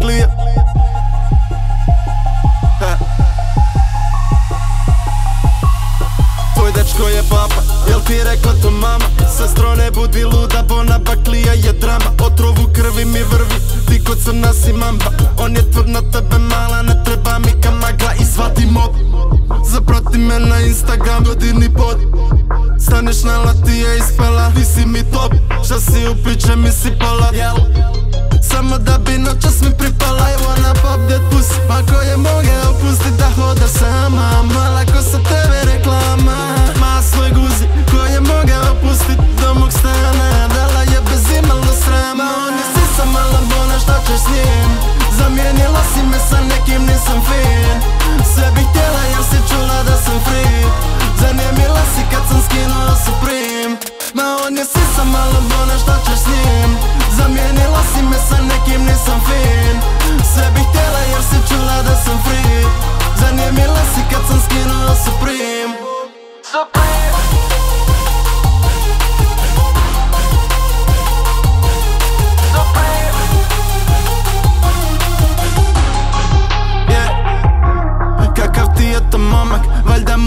Plija Tvoj dečko je baba, jel ti rekla to mama? Sestro ne budi luda, bona baklija je drama. Otrov u krvi mi vrvi, ti kod sam mamba. On je tvrd na tebe mala, ne treba mi kamagla I svati mob, zaprati me na Instagram Godini bod, staneš na latije ispela Ti si mi top, šta si u piće mi sipala Jel, samo da bi noćas mi pripala. I wanna pop that pussy Ako je moge opusti da hoda sama. Mala ko sa tebe reklama Maslo i guzi Ko je moge opusti do mog stana. Dala je bez imalo srama On je sisa mala bona šta ćeš s njim? Zamijenila si me sa nekim nisam fin. Sve bih htjela jer si čula da sam free. Zanijemila si kad sam skinuo Supreme. Ma on je sisa malo bona šta ćeš s njim Zamijenila si me sa nekim nisam fin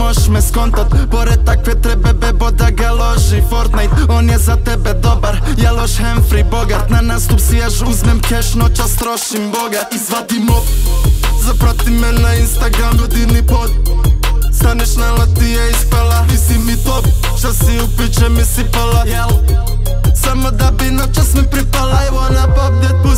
možeš me skontat. Pored takve treba bebo da ga loži Fortnite On je za tebe dobar, ja loš Humphrey Bogart. Na nastup sijaš, uzmem cash, noćas trošim bogat I zvadim op, zaprati me na Instagram, godini pod Staneš na latije ispala, ti si mi top Šta si u piće mi sipala, jel? Samo da bi noćas mi pripala. I wanna pop that pussy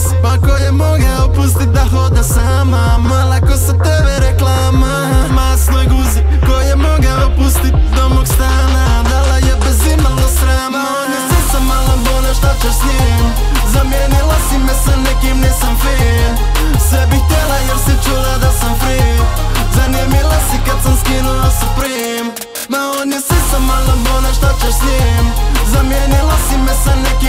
šta ćeš s njim? Zamijenila si me sa nekim